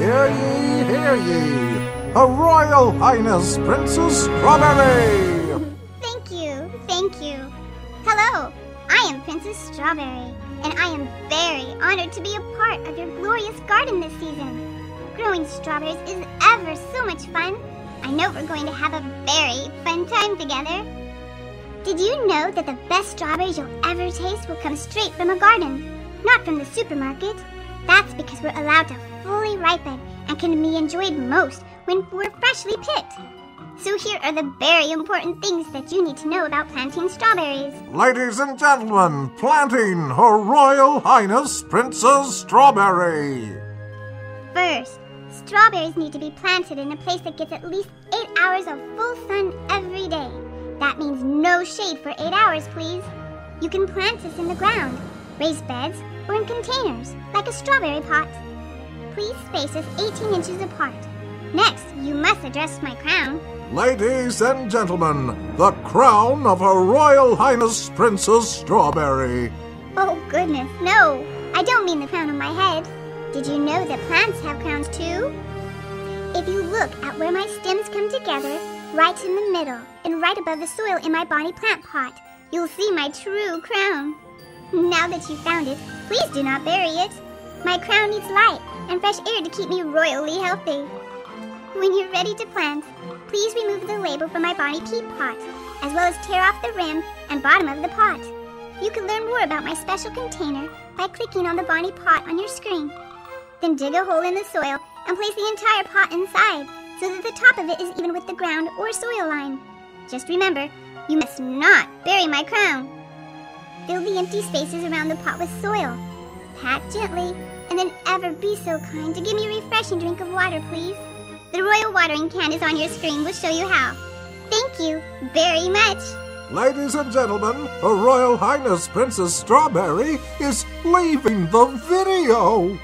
Hear ye, hear ye! Her Royal Highness Princess Strawberry! Thank you, thank you. Hello, I am Princess Strawberry, and I am very honored to be a part of your glorious garden this season. Growing strawberries is ever so much fun. I know we're going to have a very fun time together. Did you know that the best strawberries you'll ever taste will come straight from a garden, not from the supermarket? That's because we're allowed to fully ripen and can be enjoyed most when we're freshly picked. So here are the very important things that you need to know about planting strawberries. Ladies and gentlemen, planting Her Royal Highness Princess Strawberry! First, strawberries need to be planted in a place that gets at least 8 hours of full sun every day. That means no shade for 8 hours, please. You can plant this in the ground, raised beds, or in containers, like a strawberry pot. Please space us 18 inches apart. Next, you must address my crown. Ladies and gentlemen, the crown of Her Royal Highness Princess Strawberry. Oh, goodness, no! I don't mean the crown on my head. Did you know that plants have crowns too? If you look at where my stems come together, right in the middle, and right above the soil in my bonnie plant pot, you'll see my true crown. Now that you've found it, please do not bury it. My crown needs light and fresh air to keep me royally healthy. When you're ready to plant, please remove the label from my bonnie peat pot, as well as tear off the rim and bottom of the pot. You can learn more about my special container by clicking on the bonnie pot on your screen. Then dig a hole in the soil and place the entire pot inside so that the top of it is even with the ground or soil line. Just remember, you must not bury my crown. Fill the empty spaces around the pot with soil. Pat gently, and then ever be so kind to give me a refreshing drink of water, please. The royal watering can is on your screen. We'll show you how. Thank you very much. Ladies and gentlemen, Her Royal Highness Princess Strawberry is leaving the video.